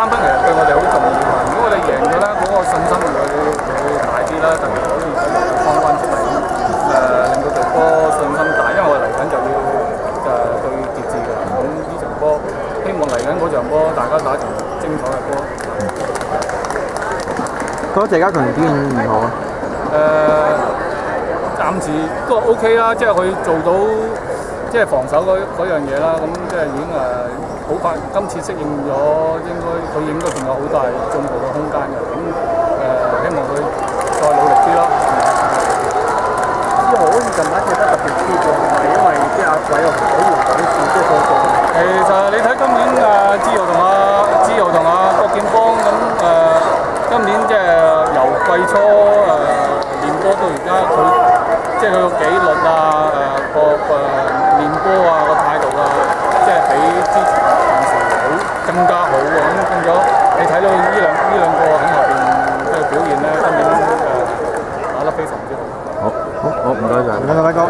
三分其實對我哋好重要啊！如果我哋贏咗咧，嗰、個信心會會大啲啦，特別好似方關出嚟咁，誒、令到隊波信心大，因為我哋嚟緊就要誒、對傑志㗎啦。咁呢場波希望嚟緊嗰場波大家打一場精彩嘅波。覺得謝家強表現如何啊？誒、暫時都 OK 啦，即係佢做到即係防守嗰嗰樣嘢啦，咁即係已經誒好快，今次適應咗，應該仲有好大進步嘅空間嘅，咁誒、希望佢再努力啲咯。之後好似近排踢得特別啲喎，係咪因為即係阿鬼又好容易事，即係個個其實你睇今年誒自由同阿自由同阿郭建邦咁誒、今年即係由季初誒、練波到而家，佢即係佢個紀律啊誒、個誒、練波啊個態度啊，即係比之前平時好更加。咗你睇到呢兩呢兩個喺後邊嘅表現咧，今年誒、打得非常之好。好，好，好，唔該晒。唔該，輝哥。